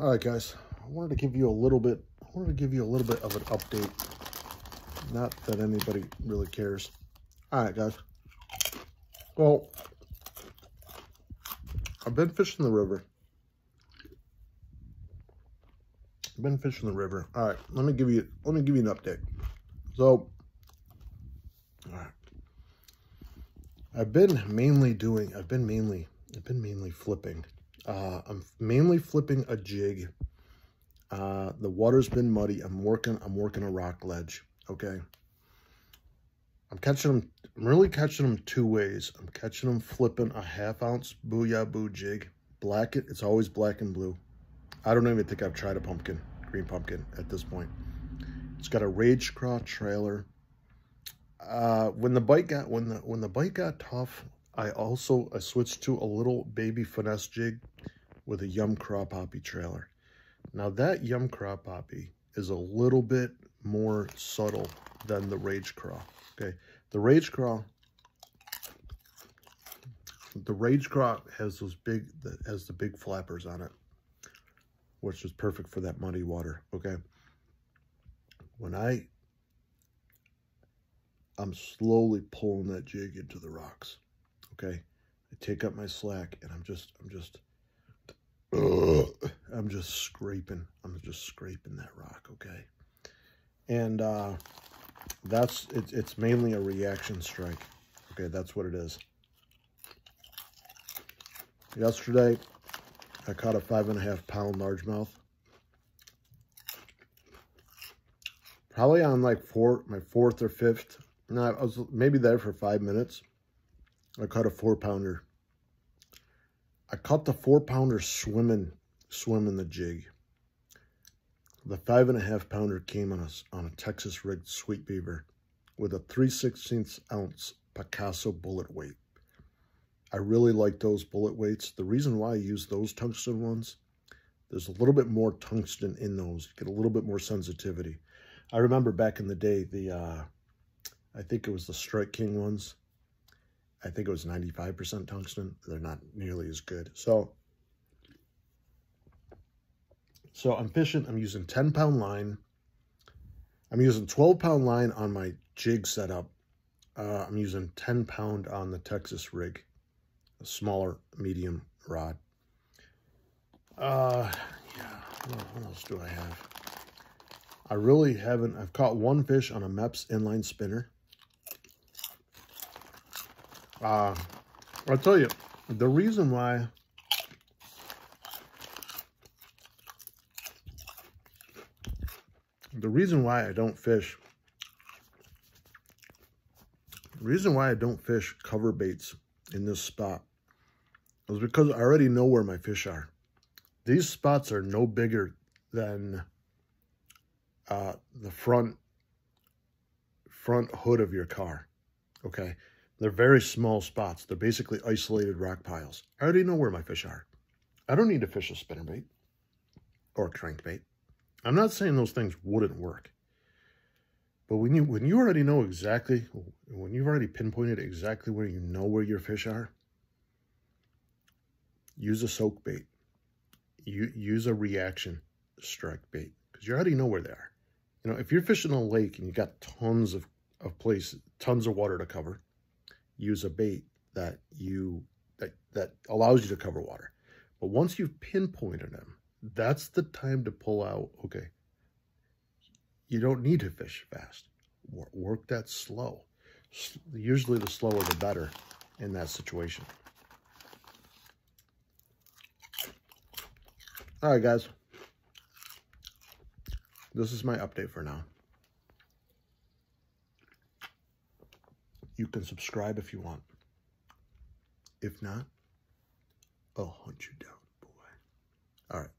All right, guys. I wanted to give you a little bit, I wanted to give you a little bit of an update. Not that anybody really cares. All right, guys. Well, I've been fishing the river. I've been fishing the river. All right, let me give you, let me give you an update. So, all right. I've been mainly doing, I've been mainly, I've been mainly flipping. Uh, I'm mainly flipping a jig. Uh, the water's been muddy. I'm working, I'm working a rock ledge. Okay. I'm catching them, I'm really catching them two ways. I'm catching them flipping a half ounce Booyah Boo jig. Black it, it's always black and blue. I don't even think I've tried a pumpkin, green pumpkin at this point. It's got a Rage Craw trailer. Uh, when the bite got when the when the bite got tough, I also I switched to a little baby finesse jig with a Yum Craw Pappy trailer. Now that Yum Craw Pappy is a little bit more subtle than the Rage Craw. Okay, the Rage Craw, the Rage Craw has those big has the big flappers on it, which is perfect for that muddy water. Okay, when I I'm slowly pulling that jig into the rocks. Okay. I take up my slack and I'm just, I'm just, I'm just scraping. I'm just scraping that rock. Okay. And, uh, that's, it, it's mainly a reaction strike. Okay. That's what it is. Yesterday, I caught a five and a half pound largemouth. Probably on like four, my fourth or fifth no, I was maybe there for five minutes. I caught a four pounder. I caught the four pounder swimming, swimming the jig. The five and a half pounder came on a, on a Texas rigged sweet beaver with a 3 16th ounce Picasso bullet weight. I really like those bullet weights. The reason why I use those tungsten ones, there's a little bit more tungsten in those. You get a little bit more sensitivity. I remember back in the day, the uh, I think it was the Strike King ones. I think it was 95% tungsten. They're not nearly as good. So, so I'm fishing. I'm using 10 pound line. I'm using 12 pound line on my jig setup. Uh, I'm using 10 pound on the Texas rig, a smaller medium rod. Uh, yeah, what else do I have? I really haven't, I've caught one fish on a Mepps inline spinner. Uh, I'll tell you, the reason why the reason why I don't fish the reason why I don't fish cover baits in this spot is because I already know where my fish are. These spots are no bigger than uh, the front front hood of your car. Okay. They're very small spots. They're basically isolated rock piles. I already know where my fish are. I don't need to fish a spinnerbait or a crankbait. I'm not saying those things wouldn't work. But when you when you already know exactly, when you've already pinpointed exactly where you know where your fish are, use a soak bait. You use a reaction strike bait because you already know where they are. You know, if you're fishing a lake and you've got tons of, of place, tons of water to cover, use a bait that you that that allows you to cover water. But once you've pinpointed them, that's the time to pull out. Okay, you don't need to fish fast. Work that slow. Usually, the slower the better in that situation. All right, guys. This is my update for now. You can subscribe if you want. If not, I'll hunt you down, boy. All right.